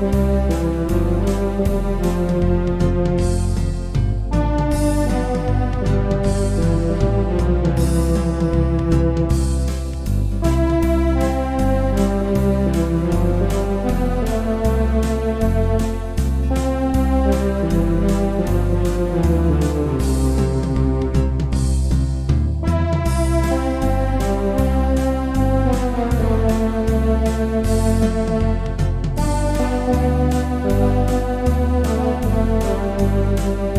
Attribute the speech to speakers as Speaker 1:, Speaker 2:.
Speaker 1: you. Thank you.